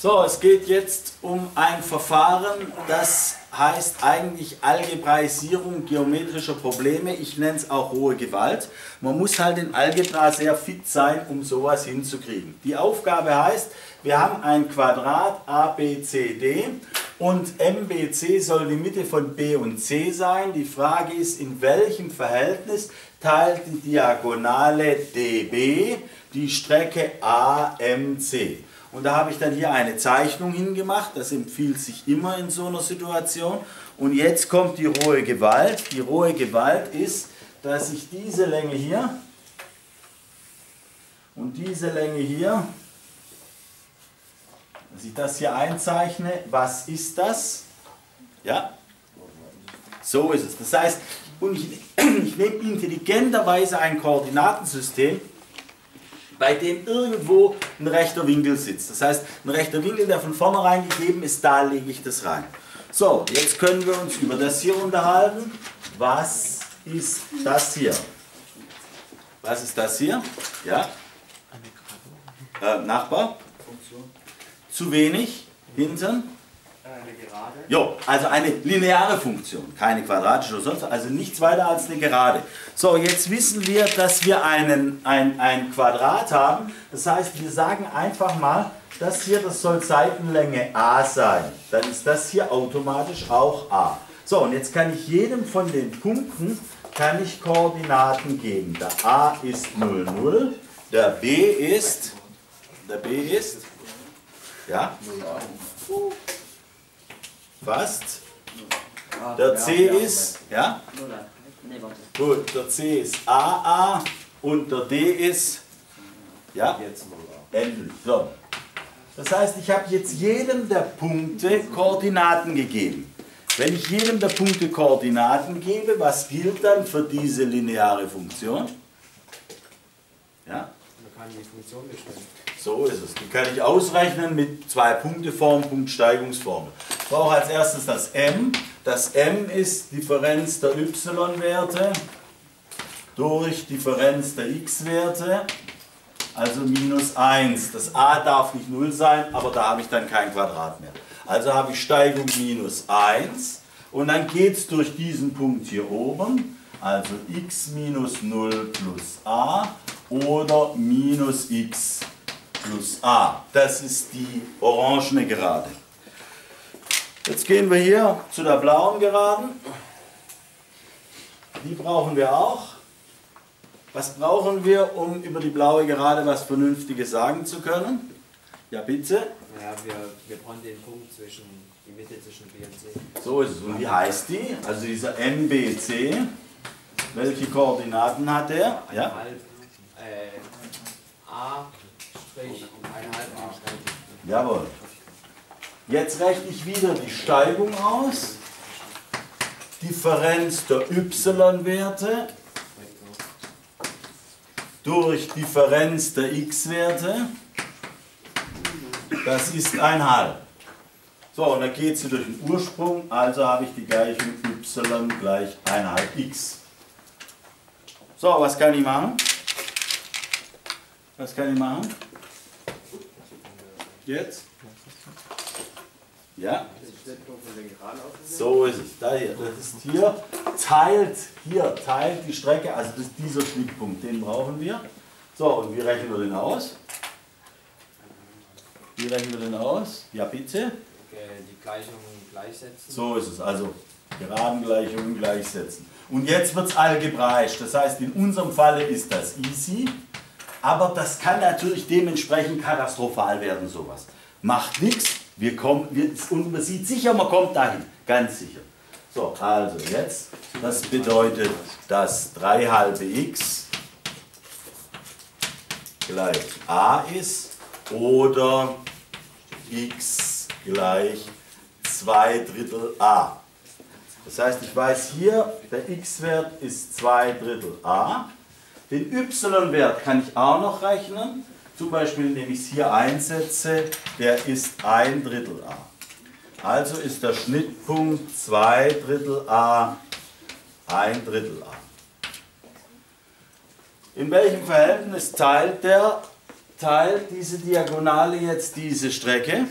So, es geht jetzt um ein Verfahren, das heißt eigentlich Algebraisierung geometrischer Probleme. Ich nenne es auch hohe Gewalt. Man muss halt in Algebra sehr fit sein, um sowas hinzukriegen. Die Aufgabe heißt, wir haben ein Quadrat ABCD und MBC soll die Mitte von B und C sein. Die Frage ist, in welchem Verhältnis teilt die Diagonale DB die Strecke AMC. Und da habe ich dann hier eine Zeichnung hingemacht, das empfiehlt sich immer in so einer Situation. Und jetzt kommt die rohe Gewalt. Die rohe Gewalt ist, dass ich diese Länge hier und diese Länge hier, dass ich das hier einzeichne. Was ist das? Ja, so ist es. Das heißt, und ich, ich nehme intelligenterweise ein Koordinatensystem, bei dem irgendwo ein rechter Winkel sitzt. Das heißt, ein rechter Winkel, der von vornherein gegeben ist, da lege ich das rein. So, jetzt können wir uns über das hier unterhalten. Was ist das hier? Was ist das hier? Ja? Äh, Nachbar? Zu wenig? Hinten? Eine Gerade. Jo, also eine lineare Funktion, keine quadratische oder sonst, also nichts weiter als eine Gerade. So, jetzt wissen wir, dass wir einen, ein, ein Quadrat haben. Das heißt, wir sagen einfach mal, das hier, das soll Seitenlänge a sein. Dann ist das hier automatisch auch a. So, und jetzt kann ich jedem von den Punkten kann ich Koordinaten geben. Der a ist 0, 0, der b ist, der b ist, ja, Fast. Der C ist, ja? Gut, der C ist AA und der D ist, ja? N. So. Das heißt, ich habe jetzt jedem der Punkte Koordinaten gegeben. Wenn ich jedem der Punkte Koordinaten gebe, was gilt dann für diese lineare Funktion? Ja? Man kann die Funktion bestimmen. So ist es. Die kann ich ausrechnen mit zwei Punkteform, Punktsteigungsformel. Ich brauche als erstes das m. Das m ist Differenz der y-Werte durch Differenz der x-Werte, also minus 1. Das a darf nicht 0 sein, aber da habe ich dann kein Quadrat mehr. Also habe ich Steigung minus 1 und dann geht es durch diesen Punkt hier oben, also x minus 0 plus a oder minus x plus a. Das ist die orangene Gerade. Jetzt gehen wir hier zu der blauen Geraden. Die brauchen wir auch. Was brauchen wir, um über die blaue Gerade was Vernünftiges sagen zu können? Ja, bitte. Ja, wir, wir brauchen den Punkt zwischen, die Mitte zwischen B und C. So ist es. Und wie heißt die? Also dieser MBC. Welche Koordinaten hat er? Ja? Halb, äh, A, Strich, eineinhalb. Jawohl. Jetzt rechne ich wieder die Steigung aus. Differenz der y-Werte durch Differenz der x-Werte. Das ist ein halb. So, und dann geht sie durch den Ursprung, also habe ich die Gleichung y gleich 1 halb x. So, was kann ich machen? Was kann ich machen? Jetzt? Ja? So ist es. Da hier. Das ist hier. Teilt, hier, teilt die Strecke. Also das ist dieser Schnittpunkt. Den brauchen wir. So, und wie rechnen wir den aus? Wie rechnen wir den aus? Ja, bitte. Die Gleichungen gleichsetzen. So ist es. Also Gradengleichungen gleichsetzen. Und jetzt wird es algebraisch. Das heißt, in unserem Falle ist das easy. Aber das kann natürlich dementsprechend katastrophal werden, sowas. Macht nichts wir kommen, wir, und man sieht sicher, man kommt dahin, ganz sicher. So, also jetzt, das bedeutet, dass 3 halbe x gleich a ist oder x gleich 2 Drittel a. Das heißt, ich weiß hier, der x-Wert ist 2 Drittel a. Den y-Wert kann ich auch noch rechnen, zum Beispiel indem ich es hier einsetze, der ist ein Drittel a. Also ist der Schnittpunkt 2 Drittel a ein Drittel a. In welchem Verhältnis teilt der teilt diese Diagonale jetzt diese Strecke?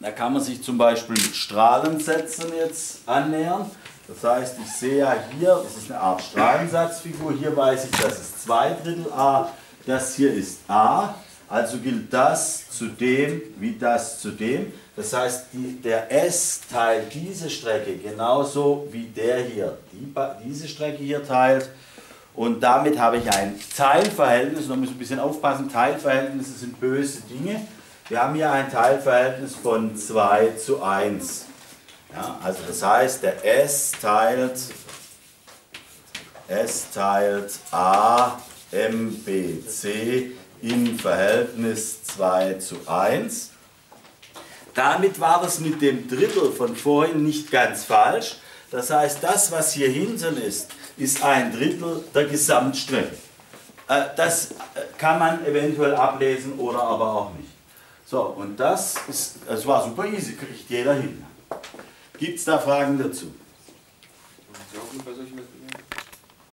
Da kann man sich zum Beispiel mit Strahlensätzen jetzt annähern. Das heißt, ich sehe ja hier, das ist eine Art Strahlensatzfigur, hier weiß ich, das ist 2 Drittel a, das hier ist a, also gilt das zu dem wie das zu dem. Das heißt, die, der S teilt diese Strecke genauso wie der hier die, diese Strecke hier teilt. Und damit habe ich ein Teilverhältnis, da muss ich ein bisschen aufpassen, Teilverhältnisse sind böse Dinge. Wir haben hier ein Teilverhältnis von 2 zu 1. Ja, also das heißt, der S teilt, S teilt A M B C im Verhältnis 2 zu 1. Damit war das mit dem Drittel von vorhin nicht ganz falsch. Das heißt, das, was hier hinten ist, ist ein Drittel der Gesamtstrecke. Äh, das äh, kann man eventuell ablesen oder aber auch nicht. So, und das, ist, das war super easy, kriegt jeder hin. Gibt es da Fragen dazu? Ja,